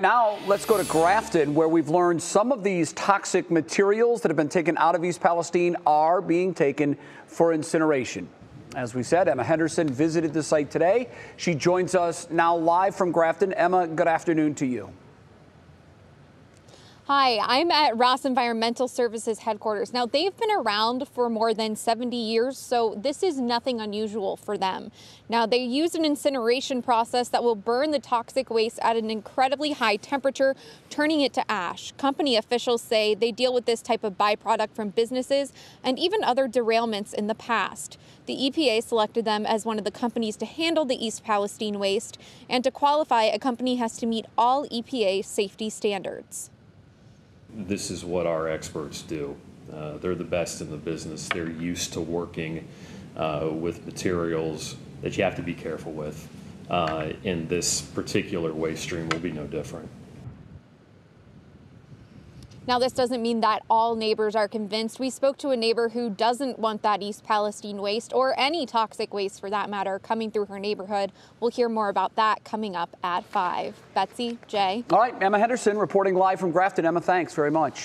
Now, let's go to Grafton, where we've learned some of these toxic materials that have been taken out of East Palestine are being taken for incineration. As we said, Emma Henderson visited the site today. She joins us now live from Grafton. Emma, good afternoon to you. Hi, I'm at Ross Environmental Services headquarters. Now, they've been around for more than 70 years, so this is nothing unusual for them. Now, they use an incineration process that will burn the toxic waste at an incredibly high temperature, turning it to ash. Company officials say they deal with this type of byproduct from businesses and even other derailments in the past. The EPA selected them as one of the companies to handle the East Palestine waste, and to qualify, a company has to meet all EPA safety standards this is what our experts do. Uh, they're the best in the business. They're used to working uh, with materials that you have to be careful with. Uh, this particular waste stream will be no different. Now, this doesn't mean that all neighbors are convinced. We spoke to a neighbor who doesn't want that East Palestine waste or any toxic waste for that matter coming through her neighborhood. We'll hear more about that coming up at 5. Betsy, Jay. All right, Emma Henderson reporting live from Grafton. Emma, thanks very much.